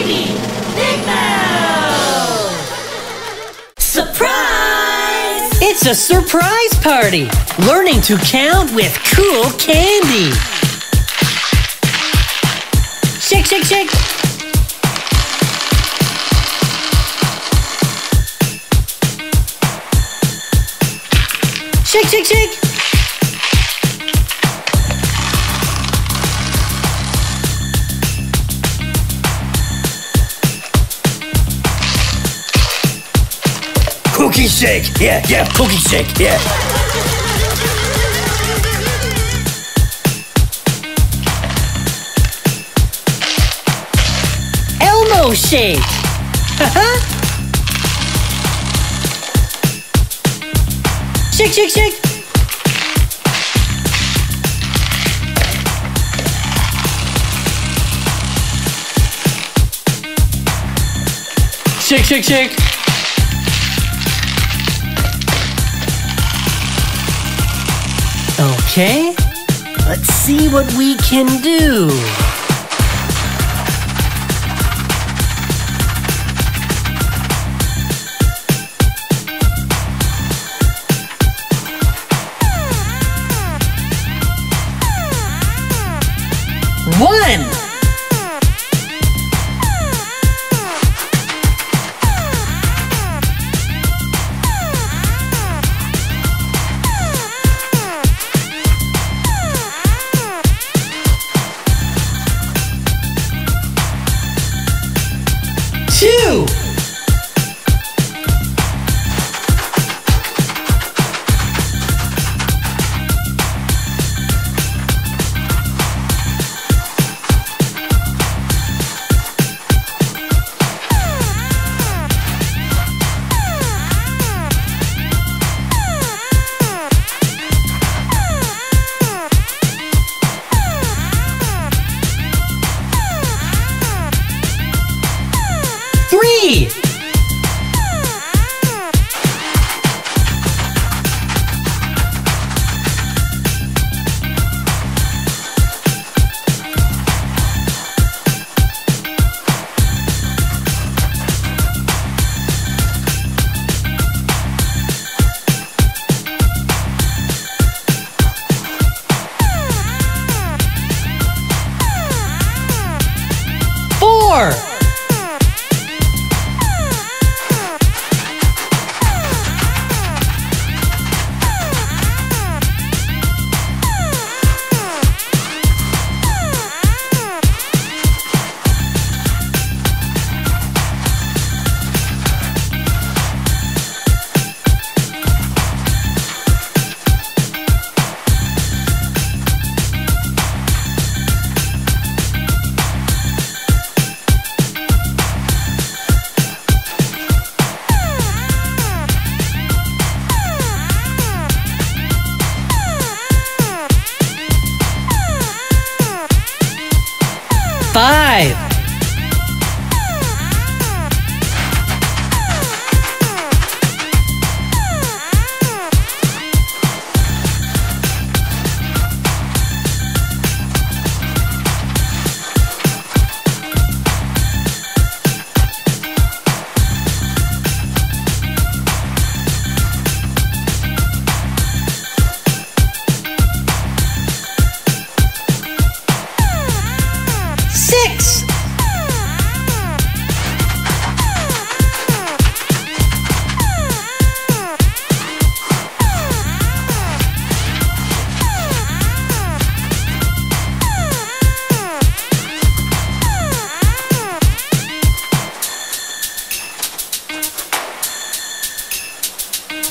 Baby Big Mouth! Surprise! It's a surprise party! Learning to count with cool candy! Shake, shake, shake! Shake, shake, shake! Cookie shake. Yeah, yeah, cookie shake. Yeah. Elmo shake! Haha! shake, shake, shake! Shake, shake, shake. Okay, let's see what we can do. Four!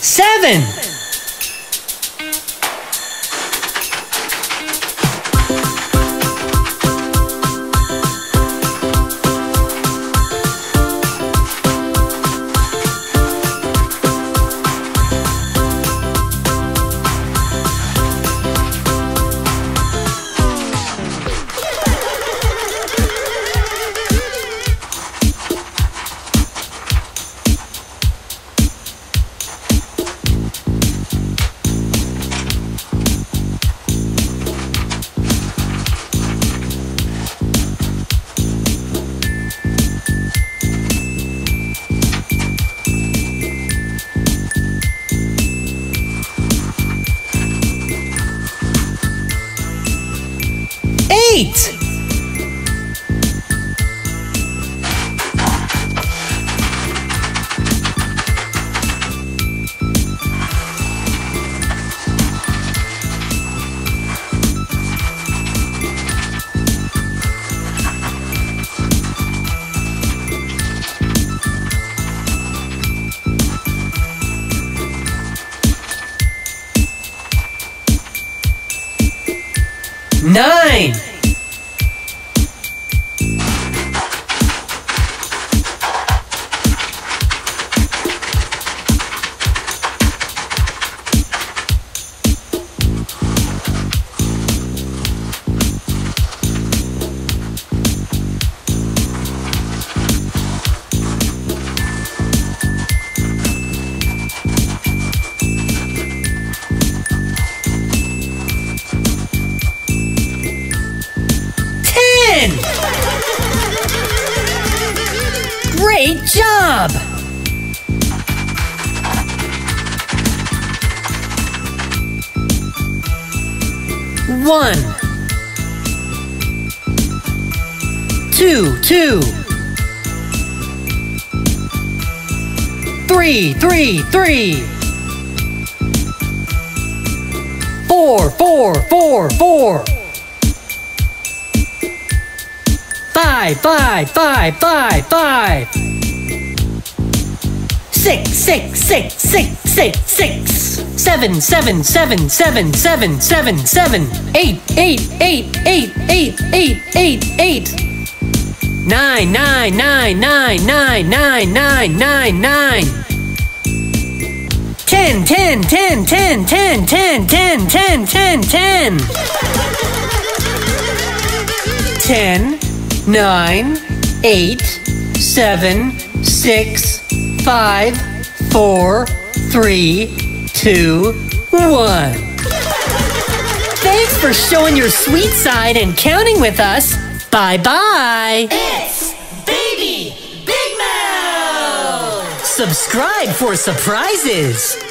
Seven! eat. Nine! Great job! One, two, two, three, three, three, four, four, four, four. Five, five, five, five, five. Six, six, six, six, six, six. Seven, seven, seven, seven, seven, seven, seven. Eight, eight, eight, eight, eight, eight, eight, eight. Nine, nine, nine, nine, nine, nine, nine, nine, nine. Ten, ten, ten, ten, ten, ten, ten, ten, ten, ten. Ten, nine, eight, seven, six, five, four, three, two, one. Thanks for showing your sweet side and counting with us. Bye bye. It's Baby Big Mouth. Subscribe for surprises.